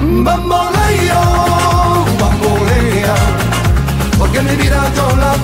bamboleo, bambolea, porque mi vida yo la